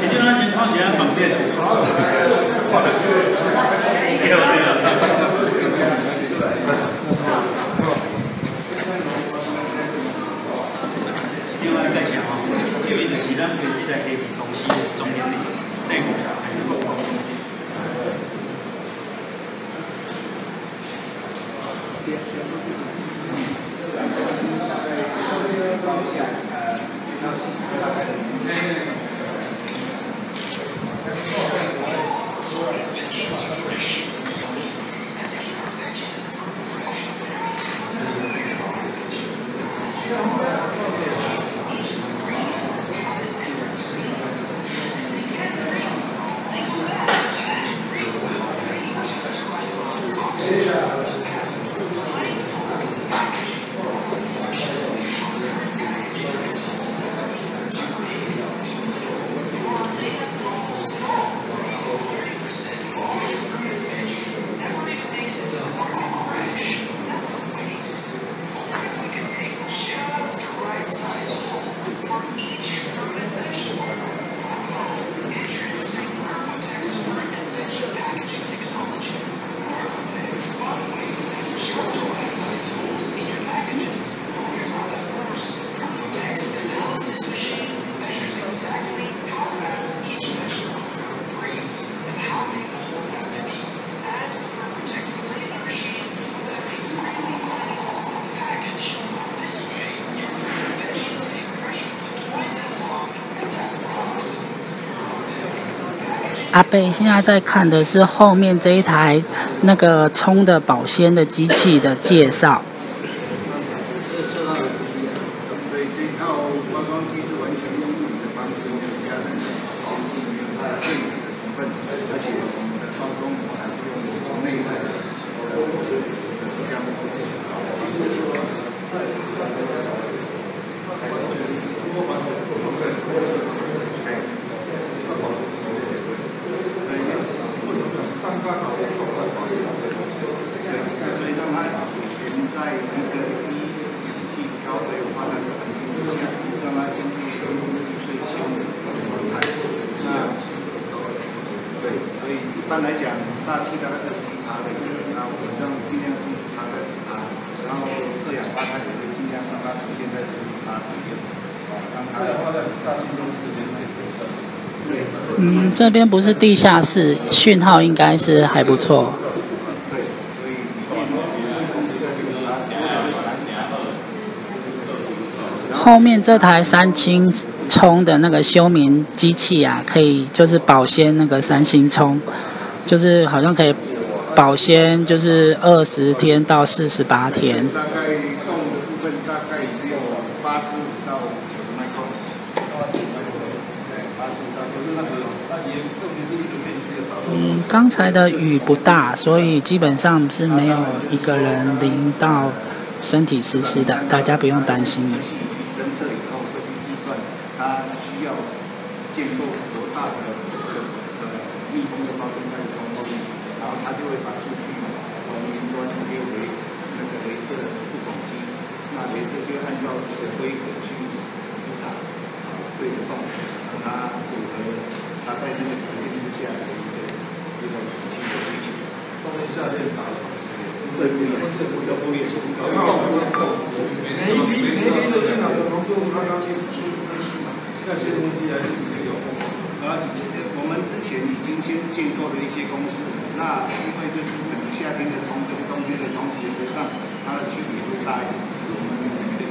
你就让警察学旁边。贝，现在在看的是后面这一台那个充的保鲜的机器的介绍。一般来讲，大气大概是零的，然后我让尽量控制它在，然后二氧化碳也会尽量让它出现在十啊，二氧化碳对。嗯，这边不是地下室，讯号应该是还不错。后面这台三星充的那个休眠机器啊，可以就是保鲜那个三星充，就是好像可以保鲜，就是二十天到四十八天。嗯，刚才的雨不大，所以基本上是没有一个人淋到身体湿湿的，大家不用担心。照这个规格去思考啊，对的方法，它符合它在那个环境之下的一个一个需求需求。方面下面打了。对，我们这个叫工业树，搞搞搞，每一批每一批都正常的农，要去输入那些嘛，那些东西还是比较有风险。而我们之前已经先建构了一些公司，那因为就是可能夏天的虫跟、冬天的虫子，原则上它的区别会大一点，我们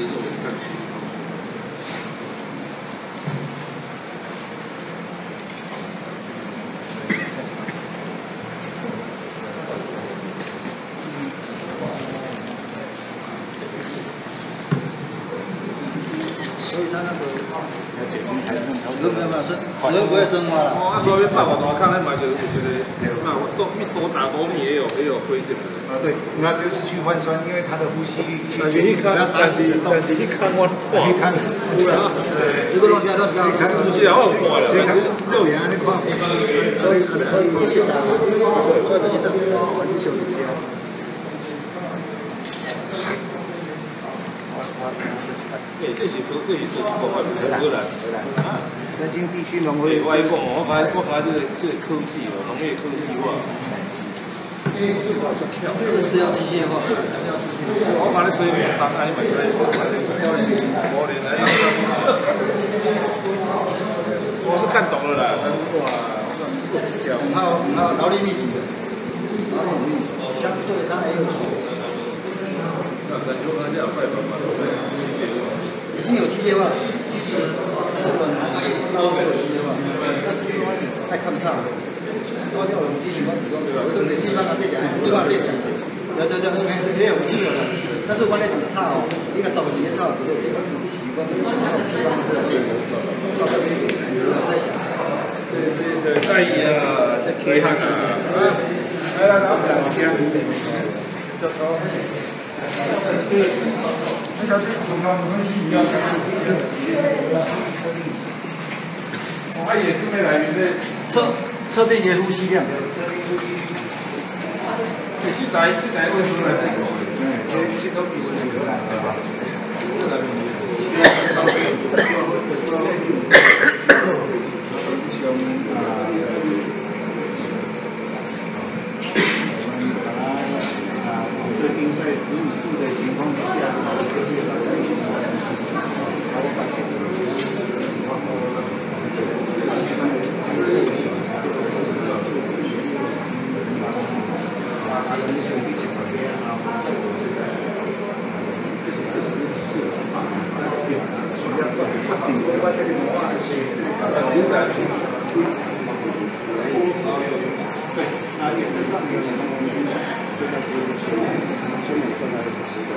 没有没有，是是不会蒸发了。所以大碗大看来买就是，那我多多打多米也有也有亏点。啊对，那就是去换酸，因为它的呼吸力。但是一看，但是但是一看我，一看，对，这个东西都是看，不是啊，我坏了。肉眼那块，所以可以可以现在，所以可以整，很小的家。对，这是可这是做这个换荷兰，荷兰啊。三星地区农业，我讲，我讲，我讲这个这个科技哦，农业科技化。是是要机械化。我把那水米仓啊，你买来，我。是看懂了啦，哇，还有还有劳力密集的，劳力密集，相对它也有水。那那就按这样快慢慢的，机械化。已经有机械化，机器人，日本还有那个有机械化，但是这东西太看不上了。高调用机器人，我这里基本上这点，基本上这点，对对对，OK，也有是有的，但是我那很差哦，一个导机差不多，一个习惯，一个习惯，这点，差不多，我在想，这这是盖啊，这开行啊，来来来，我讲先，这头。那条是中央分析一样的，我还也是没来源的测测这些呼吸量。对，这台这台为什么来这个？嗯，这这都比是很多啦，对吧？设定在十五度的情况下，就会让这个好发现。对，那原则上有什么东西，这个是修修理过来的是的，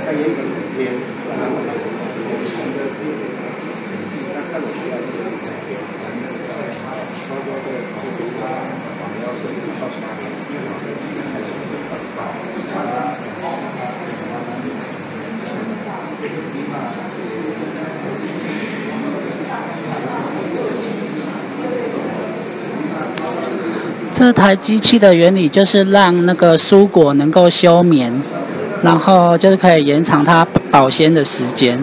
它也有边，然后新的是那看我需要是超多的这个它绑要是靠什么？因为这个基本上就是很高，它这是基本上。这台机器的原理就是让那个蔬果能够休眠，然后就是可以延长它保鲜的时间。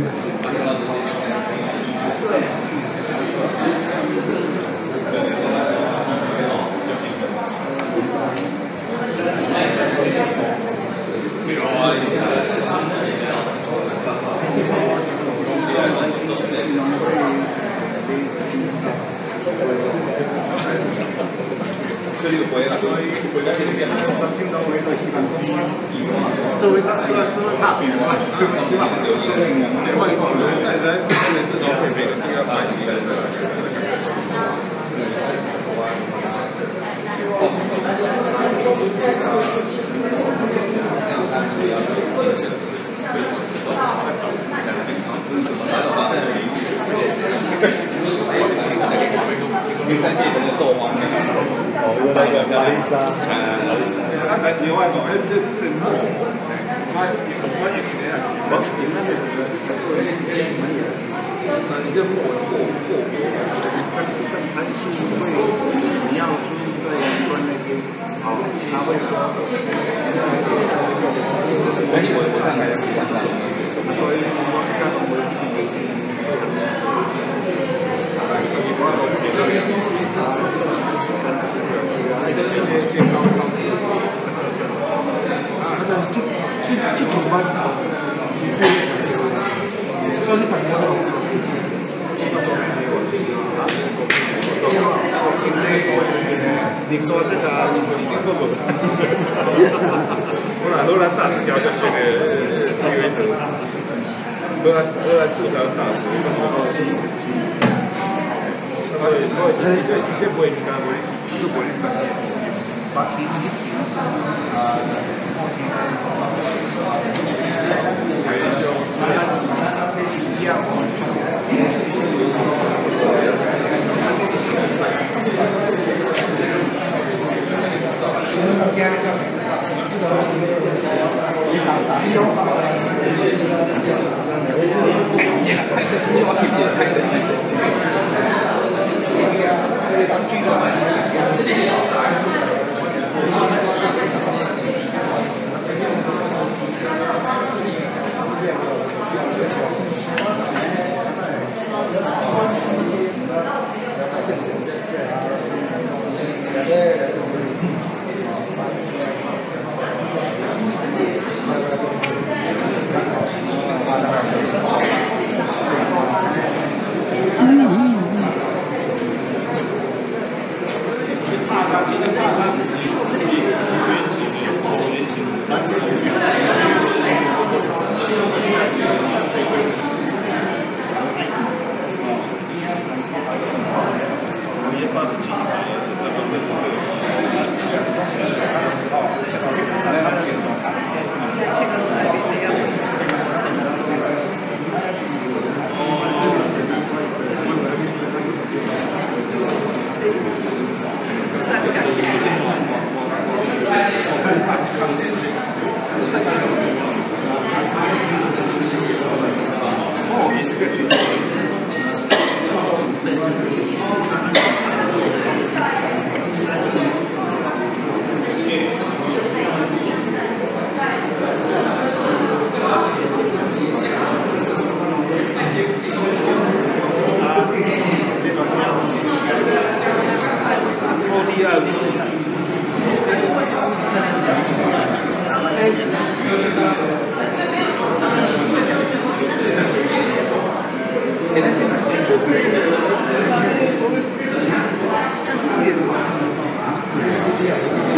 Ende Trimmer.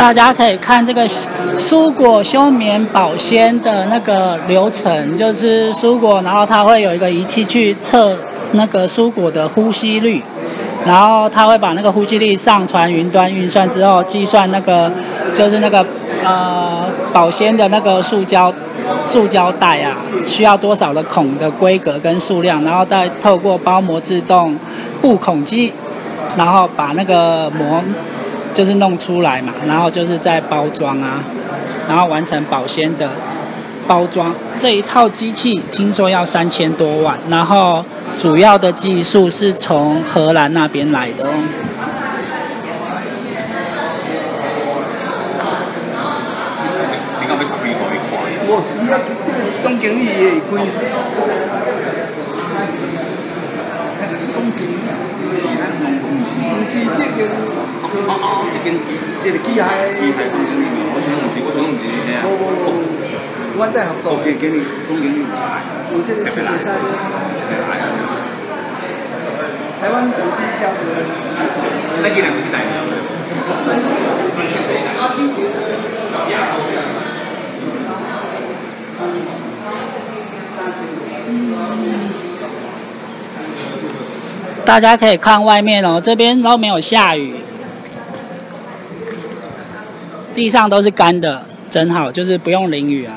大家可以看这个蔬果休眠保鲜的那个流程，就是蔬果，然后它会有一个仪器去测那个蔬果的呼吸率，然后它会把那个呼吸率上传云端运算之后，计算那个就是那个呃保鲜的那个塑胶塑胶袋啊，需要多少的孔的规格跟数量，然后再透过包膜自动布孔机，然后把那个膜。就是弄出来嘛，然后就是在包装啊，然后完成保鲜的包装。这一套机器听说要三千多万，然后主要的技术是从荷兰那边来的。总经理也开，总经理是咱农公司，不是这个。哦哦，这间机，这个机械，机械总经理，我想唔是，我想唔是啊。不不不，我在合作。OK，给你总经理。我这个前三。台湾总经销的。那几两不是代理。大家可以看外面哦，这边都没有下雨。地上都是干的，真好，就是不用淋雨啊。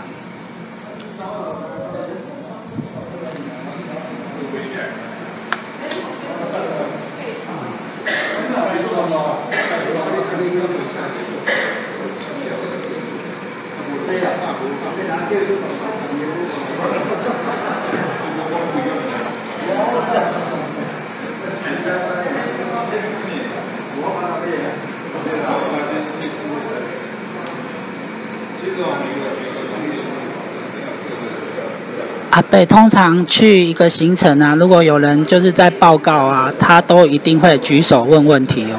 对通常去一个行程啊，如果有人就是在报告啊，他都一定会举手问问题哦。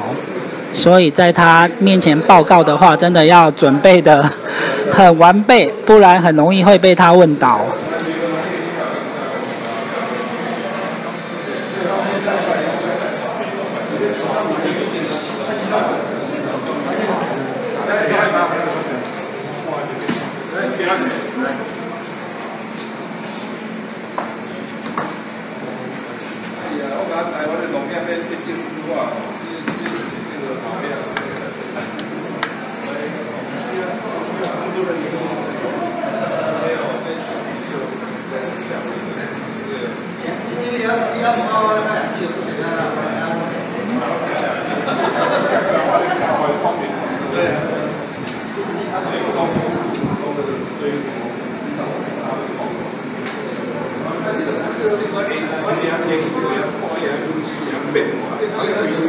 所以在他面前报告的话，真的要准备的 很完备，不然很容易会被他问倒。镭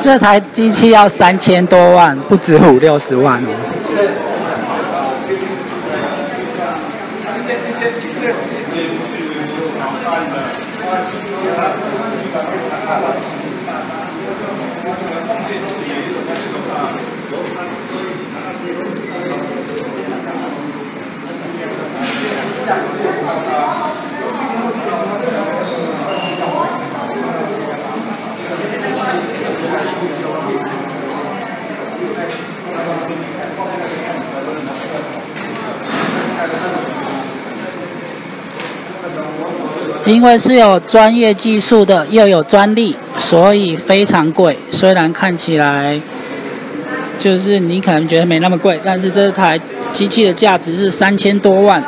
这台机器要三千多万，不止五六十万哦。因为是有专业技术的，又有专利，所以非常贵。虽然看起来就是你可能觉得没那么贵，但是这台机器的价值是三千多万。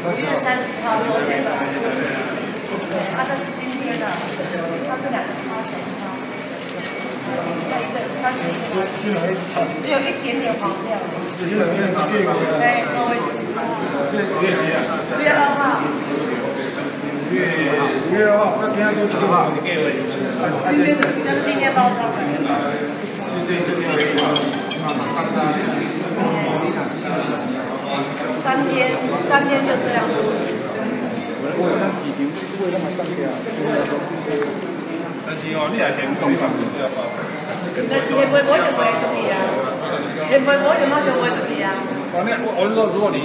五月三十号昨天的，对，他这是今天的，他这两个超前超，再一个三十一个，只有一点点黄掉，对，各位，五月二号，五月五月二号，那今天都几号？今天就是今天包装的。对对对。三天，三天就这样。但是哦，你也嫌贵嘛？但是嫌贵，我就不会出去啊。嫌贵，我就马上会出去啊。哦，那我我说，如果你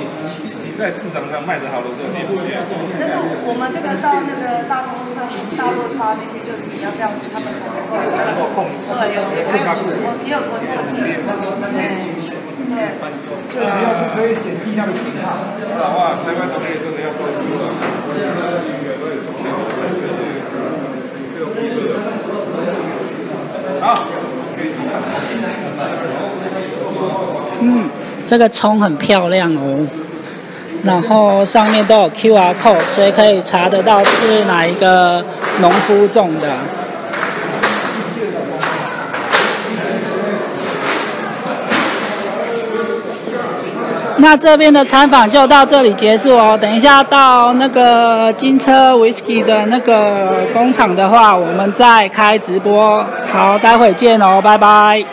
在市场上卖得好的时候，你不需要。但是我们这个到那个大陆上，大陆发那些就是比较这样子，他们才能够有控。对，有也有也有囤货器。对。最主要是可以减低它的型号。的话，台湾农业真的要做出了。好。嗯，这个葱很漂亮哦。然后上面都有 QR code，所以可以查得到是哪一个农夫种的。那这边的采访就到这里结束哦。等一下到那个金车 Whisky 的那个工厂的话，我们再开直播。好，待会见哦，拜拜。